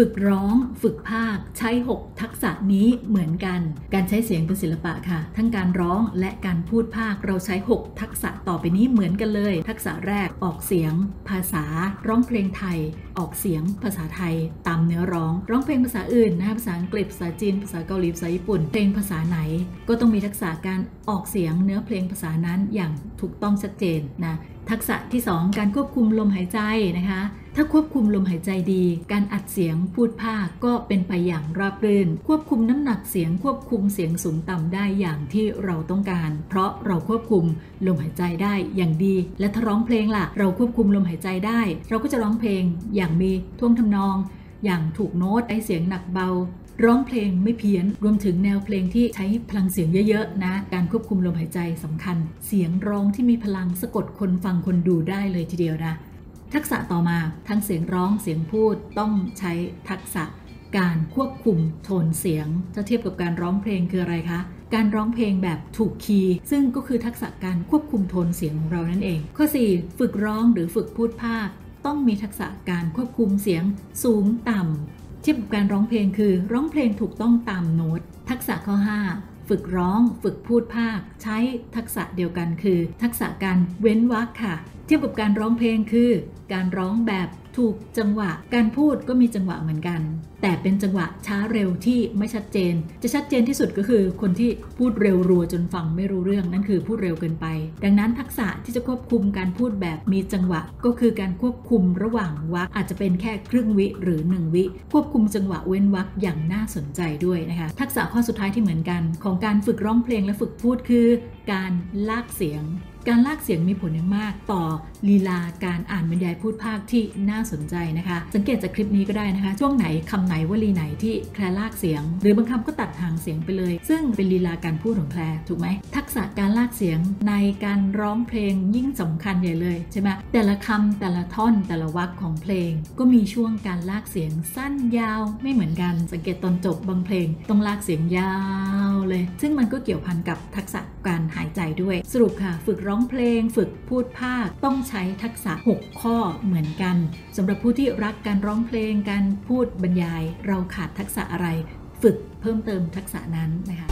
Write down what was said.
ฝึกร้อง ฝึกภาค ใช้ 6 ทักษะนี้เหมือนกัน การใช้เสียงเป็นศิลปะค่ะ ทั้งการร้องและการพูดภาค เราใช้ 6 ทักษะต่อไปนี้เหมือนกันเลย ทักษะแรกออกเสียง ภาษา ร้องเพลงไทย ออกเสียง ภาษาไทย ตามเนื้อร้อง ร้องเพลงภาษาอื่นนะภาษาอังกฤษ ภาษาจีน ภาษาเกาหลี ภาษาญี่ปุ่น เพลงภาษาไหน ก็ต้องมีทักษะการออกเสียงเนื้อเพลงภาษานั้นอย่างถูกต้องชัดเจนนะ ทักษะที่ 2 การควบคุมลมหายใจนะคะ ถ้าควบคุมลมหายใจดี การอัดเสียงพูดภาคก็เป็นไปอย่างราบรื่น ควบคุมน้ำหนักเสียงควบคุมเสียงสูงต่ำได้อย่างที่เราต้องการ เพราะเราควบคุมลมหายใจได้อย่างดี และถ้าร้องเพลงล่ะ เราควบคุมลมหายใจได้ เราก็จะร้องเพลงอย่างมีท่วงทำนอง อย่างถูกโน้ตไอเสียงหนักเบา ร้องเพลงไม่เพี้ยน รวมถึงแนวเพลงที่ใช้พลังเสียงเยอะๆนะ การควบคุมลมหายใจสำคัญ เสียงร้องที่มีพลังสะกดคนฟังคนดูได้เลยทีเดียวนะ ทักษะต่อมาทั้งเสียงร้องเสียงพูดต้องใช้ทักษะการควบคุมโทนเสียงถ้าเทียบกับการร้องเพลงคืออะไรคะ การร้องเพลงแบบถูกคีย์ ซึ่งก็คือทักษะการควบคุมโทนเสียงของเรานั่นเอง ข้อ 4 ฝึกร้องหรือฝึกพูดภาคต้องมีทักษะการควบคุมเสียงสูงต่ำ ทียบกับการร้องเพลงคือร้องเพลงถูกต้องตามโน้ต ทักษะข้อ 5 ฝึกร้อง ฝึกพูดภาค ใช้ทักษะเดียวกันคือ ทักษะการเว้นวรรคค่ะ เทียบกับการร้องเพลงคือ การร้องแบบ ถูกจังหวะการพูดก็มีจังหวะเหมือนกัน แต่เป็นจังหวะช้าเร็วที่ไม่ชัดเจน จะชัดเจนที่สุดก็คือคนที่พูดเร็วรัวจนฟังไม่รู้เรื่องนั่นคือพูดเร็วเกินไป ดังนั้นทักษะที่จะควบคุมการพูดแบบมีจังหวะ ก็คือการควบคุมระหว่างวรรคอาจจะเป็นแค่ครึ่งวิหรือ 1 วิ ควบคุมจังหวะเว้นวรรคอย่างน่าสนใจด้วยนะคะทักษะข้อสุดท้ายที่เหมือนกัน ของการฝึกร้องเพลงและฝึกพูดคือ การลากเสียง การลากเสียงมีผลอย่างมาก ต่อลีลาการอ่านบรรยายพูดภาคที่น่าสนใจนะคะ สังเกตจากคลิปนี้ก็ได้นะคะ ช่วงไหนคำไหนวลีไหนที่แคลลากเสียง หรือบางคำก็ตัดหางเสียงไปเลย ซึ่งเป็นลีลาการพูดของแคลถูกไหมทักษะการลากเสียงในการร้องเพลงยิ่งสำคัญใหญ่เลยใช่ไหมแต่ละคำแต่ละท่อนแต่ละวรรคของเพลง ก็มีช่วงการลากเสียงสั้นยาวไม่เหมือนกัน สังเกตตอนจบบางเพลงต้องลากเสียงยาว เลย ซึ่งมันก็เกี่ยวพันกับทักษะการหายใจด้วย สรุปค่ะ ฝึกร้องเพลง ฝึกพูดภาค ต้องใช้ทักษะ 6 ข้อเหมือนกัน สำหรับผู้ที่รักการร้องเพลง การพูดบรรยาย เราขาดทักษะอะไร ฝึกเพิ่มเติมทักษะนั้นนะคะ